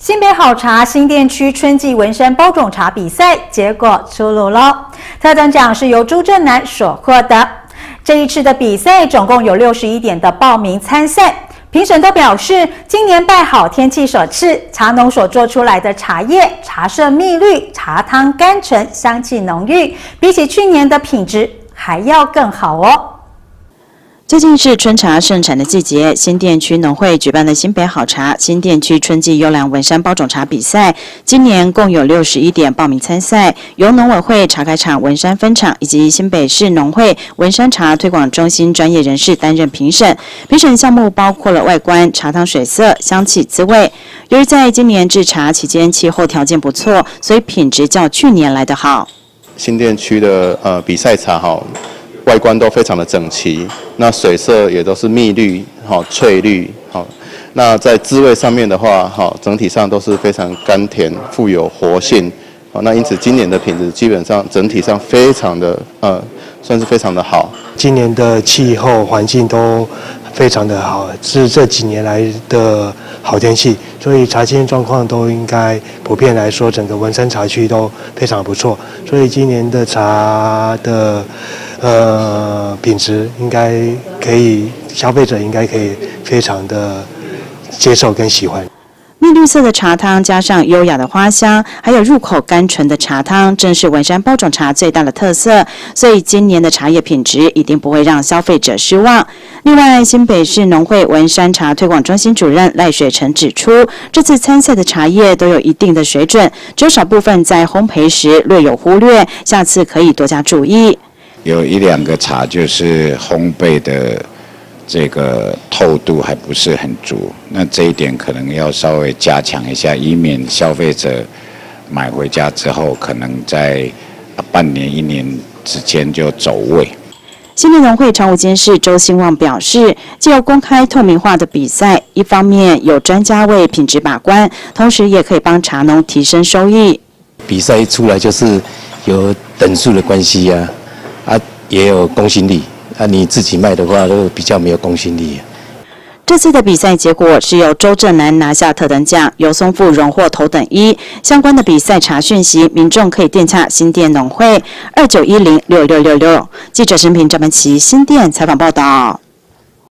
新北好茶新店区春季文山包种茶比赛结果出炉了，特等奖是由朱正南所获得。这一次的比赛总共有六十一点的报名参赛，评审都表示，今年拜好天气所赐，茶农所做出来的茶叶茶色蜜绿，茶汤甘醇，香气浓郁，比起去年的品质还要更好哦。最近是春茶盛产的季节，新店区农会举办的新北好茶新店区春季优良文山包种茶比赛，今年共有六十一点报名参赛，由农委会茶开厂文山分厂以及新北市农会文山茶推广中心专业人士担任评审。评审项目包括了外观、茶汤水色、香气、滋味。由于在今年制茶期间气候条件不错，所以品质较去年来得好。新店区的呃比赛茶哈。外观都非常的整齐，那水色也都是蜜绿、好翠绿，好，那在滋味上面的话，好整体上都是非常甘甜、富有活性，好，那因此今年的品质基本上整体上非常的呃，算是非常的好。今年的气候环境都非常的好，是这几年来的好天气，所以茶青状况都应该普遍来说，整个文山茶区都非常不错，所以今年的茶的。呃，品质应该可以，消费者应该可以非常的接受跟喜欢。蜜绿色的茶汤加上优雅的花香，还有入口甘醇的茶汤，正是文山包种茶最大的特色。所以今年的茶叶品质一定不会让消费者失望。另外，新北市农会文山茶推广中心主任赖雪成指出，这次参赛的茶叶都有一定的水准，只有少部分在烘焙时略有忽略，下次可以多加注意。有一两个茶就是烘焙的这个透度还不是很足，那这一点可能要稍微加强一下，以免消费者买回家之后可能在半年一年之间就走味。新店农会常务监事周兴旺表示，既有公开透明化的比赛，一方面有专家为品质把关，同时也可以帮茶农提升收益。比赛一出来就是有等数的关系呀。啊，也有公信力啊！你自己卖的话，就比较没有公信力。这次的比赛结果是由周正南拿下特等奖，由松富荣获头等一。相关的比赛查讯息，民众可以电洽新店农会二九一零六六六六。记者陈平、张文琪新店采访报道。